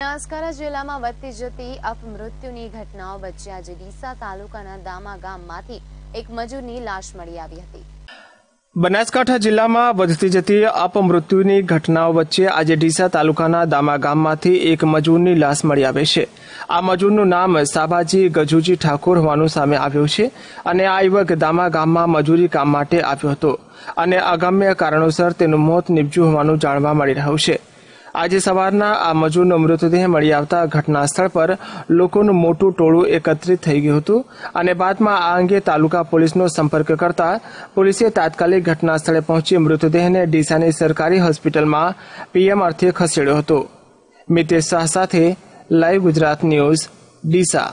બનાસકાંઠા જિલ્લામાં વધતી જતી અપમૃત્યુની ઘટનાઓ વચ્ચે આજે ડીસા તાલુકાના દામા ગામમાંથી એક મજૂરની લાશ મળી આવી હતી. બનાસકાંઠા જિલ્લામાં વધતી જતી અપમૃત્યુની ઘટનાઓ વચ્ચે આજે ડીસા તાલુકાના દામા ગામમાંથી એક મજૂરની લાશ મળી આવે છે. આ મજૂરનું નામ સાબાજી ગજુજી ઠાકોર હોવાનું સામે આવ્યું છે અને આ યુવક દામા ગામમાં મજૂરી કામ માટે આવ્યો હતો અને અગમ્ય કારણોસર તેનું મોત નીપજ્યું હોવાનું જાણવા મળી રહ્યું છે. આજે સવારના આ મજૂરનો મૃતદેહ મળી આવતા ઘટના સ્થળ પર લોકોનું મોટું ટોળું એકત્રિત થઈ ગયું હતું અને બાદમાં આ અંગે તાલુકા પોલીસનો સંપર્ક કરતા પોલીસે તાત્કાલિક ઘટના સ્થળે પહોંચી મૃતદેહને ડીસાની સરકારી હોસ્પિટલમાં પીએમ અર્થે ખસેડ્યો હતો. મિતેશ શાહ સાથે લાઈવ ગુજરાત ન્યૂઝ, ડીસા.